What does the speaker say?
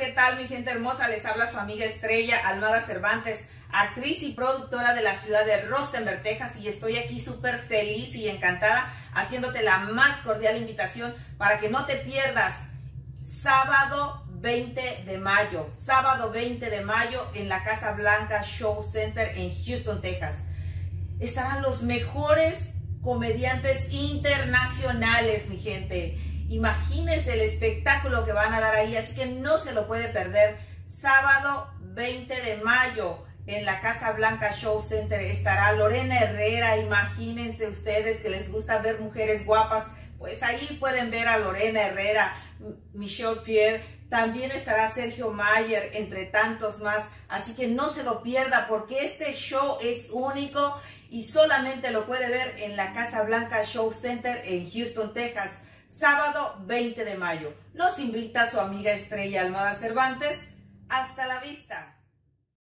¿qué tal mi gente hermosa? Les habla su amiga Estrella Almada Cervantes, actriz y productora de la ciudad de Rosenberg, Texas, y estoy aquí súper feliz y encantada haciéndote la más cordial invitación para que no te pierdas sábado 20 de mayo, sábado 20 de mayo en la Casa Blanca Show Center en Houston, Texas. Estarán los mejores comediantes internacionales, mi gente Imagínense el espectáculo que van a dar ahí, así que no se lo puede perder. Sábado 20 de mayo en la Casa Blanca Show Center estará Lorena Herrera. Imagínense ustedes que les gusta ver mujeres guapas, pues ahí pueden ver a Lorena Herrera, Michelle Pierre. También estará Sergio Mayer, entre tantos más. Así que no se lo pierda porque este show es único y solamente lo puede ver en la Casa Blanca Show Center en Houston, Texas sábado 20 de mayo. Los invita su amiga Estrella Almada Cervantes. Hasta la vista.